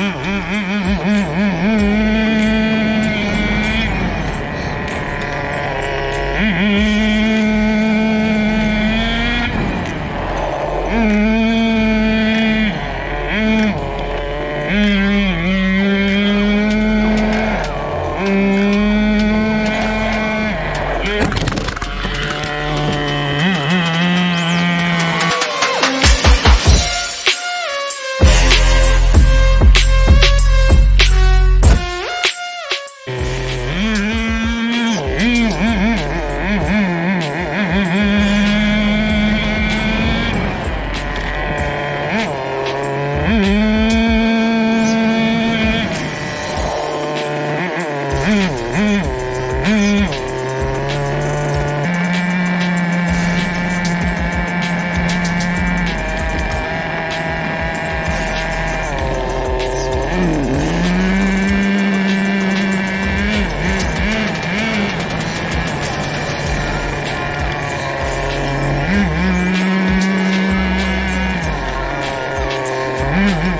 Mm-hmm. Mm-hmm.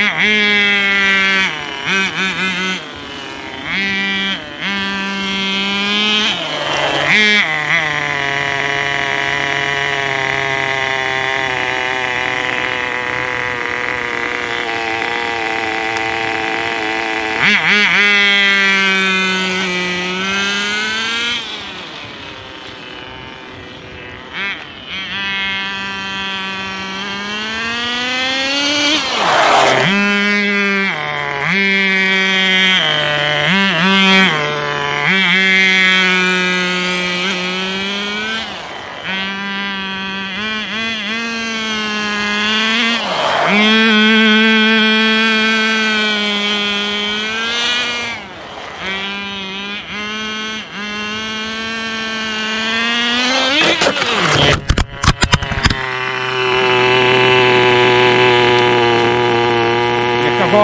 Mm-hmm.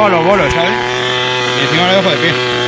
Los bolos, ¿sabes? Y encima lo dejo de pie.